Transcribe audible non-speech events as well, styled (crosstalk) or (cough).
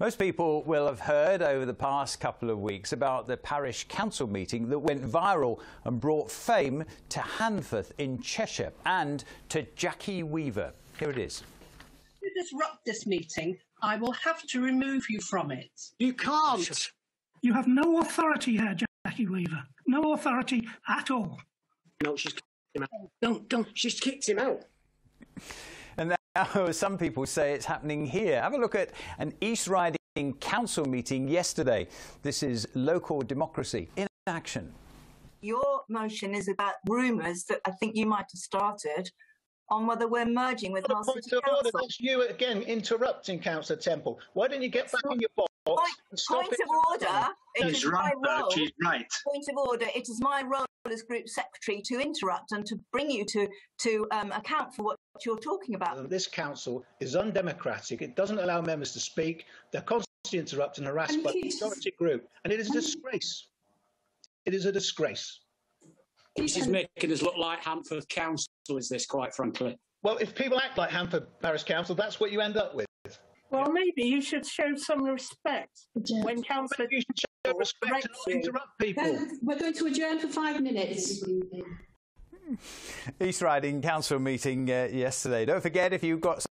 Most people will have heard over the past couple of weeks about the parish council meeting that went viral and brought fame to Handforth in Cheshire and to Jackie Weaver. Here it is. you disrupt this meeting, I will have to remove you from it. You can't. You have no authority here, Jackie Weaver. No authority at all. No, she's kicked him out. Don't, don't. She's kicked him out. And (laughs) now some people say it's happening here. Have a look at an East Riding Council meeting yesterday. This is local democracy in action. Your motion is about rumours that I think you might have started on whether we're merging with Hull City of order. Council. That's you again interrupting Councillor Temple. Why don't you get back in your box Point, and stop point of order. It She's is right, my role. She's right. Point of order. It is my role as group secretary to interrupt and to bring you to to um, account for what you're talking about. This council is undemocratic. It doesn't allow members to speak. They're constantly interrupted and harassed by the majority group, and it is a disgrace. It is a disgrace. This is making us look like Handforth Council, is this, quite frankly? Well, if people act like Handforth Parish Council, that's what you end up with. Well, maybe you should show some respect when Councillor You should show respect and not interrupt people. We're going to adjourn for five minutes. East Riding Council meeting uh, yesterday. Don't forget if you've got